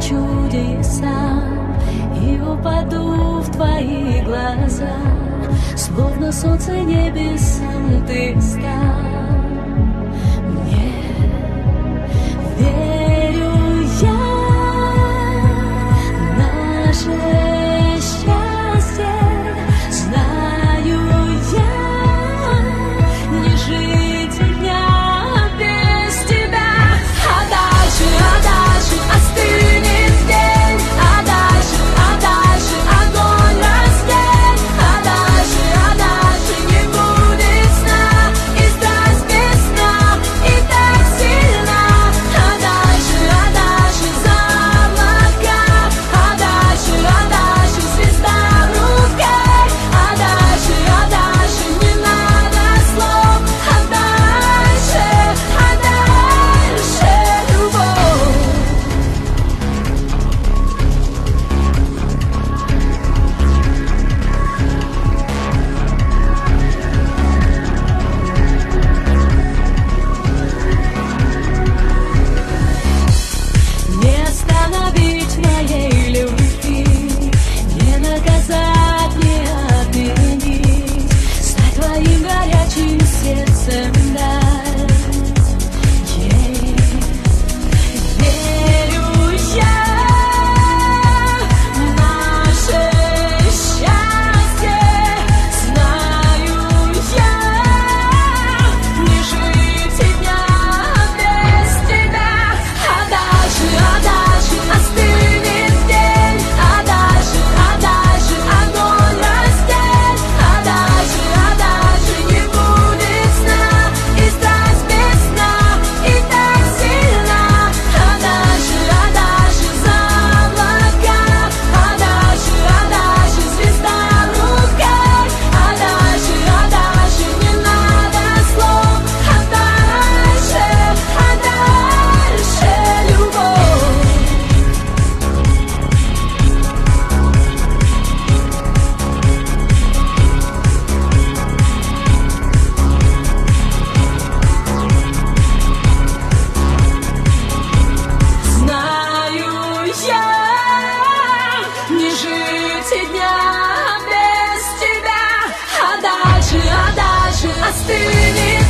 чудеса И упаду в твои глаза Словно солнце небесам ты стал эти дня без тебя. А дальше, а дальше остынет.